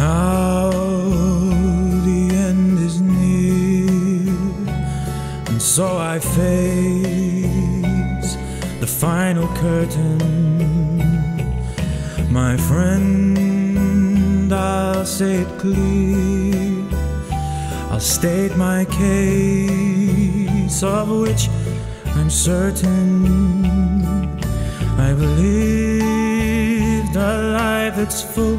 Now the end is near, and so I face the final curtain. My friend, I'll say it clear. I'll state my case, of which I'm certain. I believed a life that's full.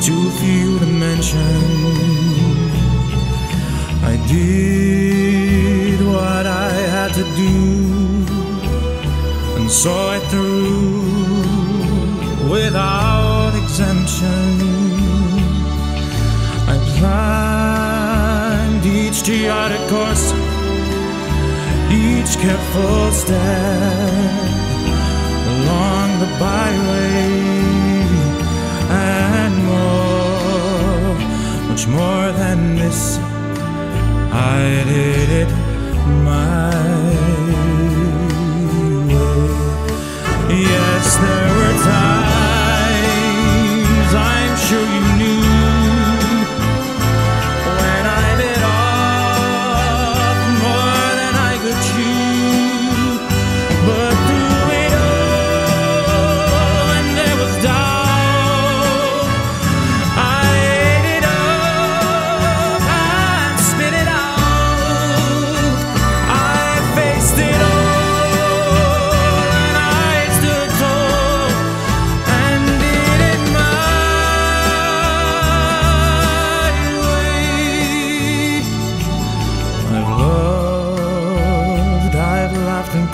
too few to mention. I did what I had to do and saw it through without exemption. I planned each chaotic course, each careful step along the byway, more than this. I did it my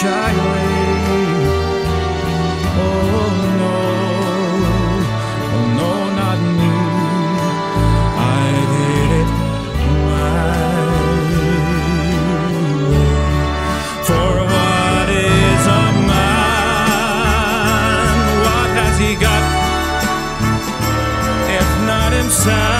shy way. Oh no, oh no, not me. I did it my way. For what is a man? What has he got? If not himself,